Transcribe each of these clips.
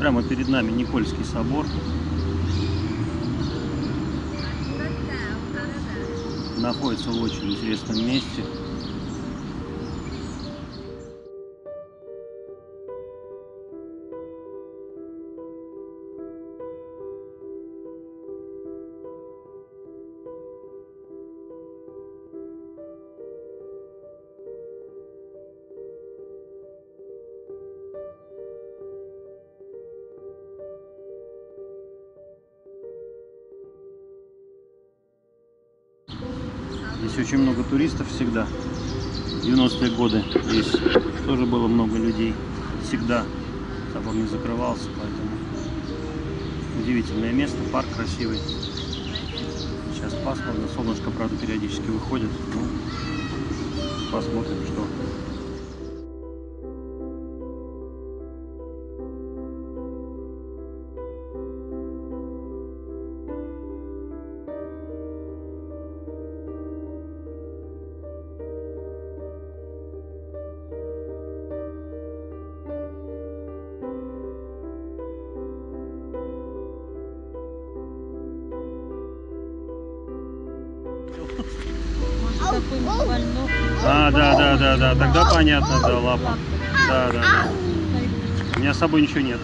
Прямо перед нами Никольский собор. Находится в очень интересном месте. Здесь очень много туристов всегда. В 90-е годы здесь тоже было много людей. Всегда собор не закрывался, поэтому удивительное место, парк красивый. Сейчас пасмурно, солнышко, правда, периодически выходит. Ну, посмотрим, что А, да, да, да, да. Тогда понятно, да, лапа. Да, да, да. У меня с собой ничего нет.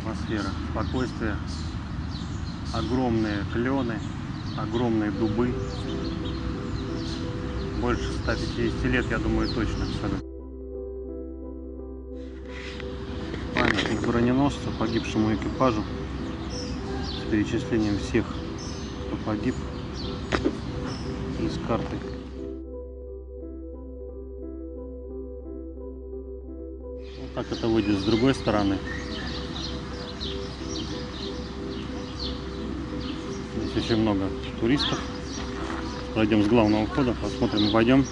Атмосфера, спокойствие, огромные клены, огромные дубы. Больше 150 лет, я думаю, точно абсолютно. Броненосцу, погибшему экипажу с перечислением всех, кто погиб и с картой. Вот так это выйдет с другой стороны. Здесь очень много туристов. Пройдем с главного входа, посмотрим, пойдем.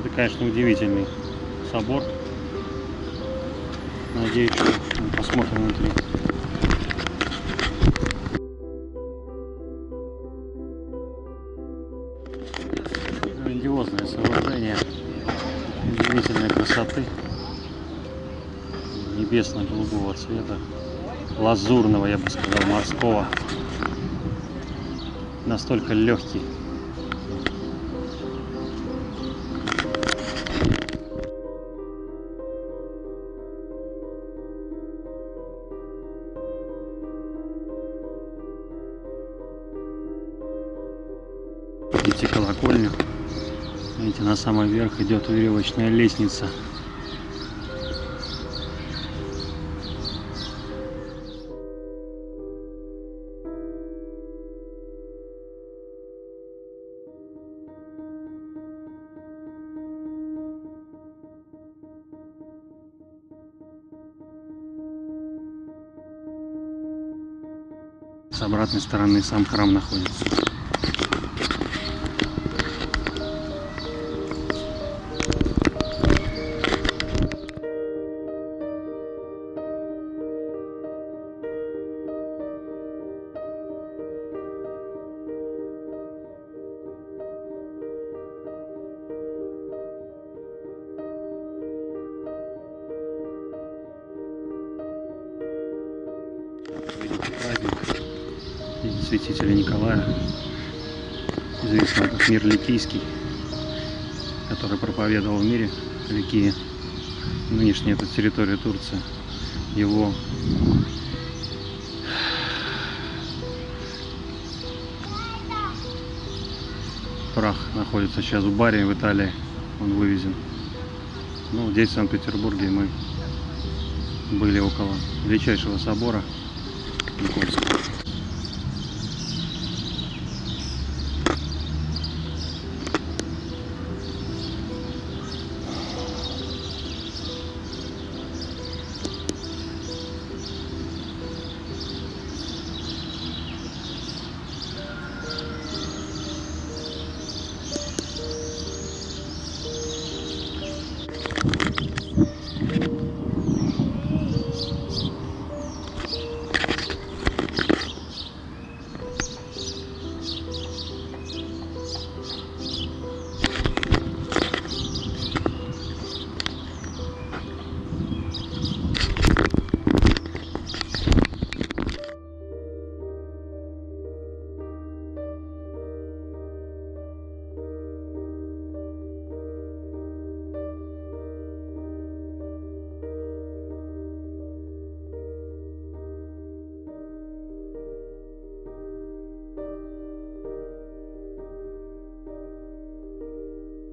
Это, конечно, удивительный собор. Надеюсь, что мы посмотрим внутри. Грандиозное сооружение удивительной красоты, небесно-голубого цвета, лазурного, я бы сказал, морского, настолько легкий. Идти колокольню. Видите, на самый верх идет веревочная лестница. С обратной стороны сам храм находится. Святителя Николая, известного как мир Ликийский, который проповедовал в мире Ликии. Нынешняя это территория Турции. Его прах находится сейчас в баре в Италии. Он вывезен. Ну, здесь, в Санкт-Петербурге, мы были около величайшего собора Никольского.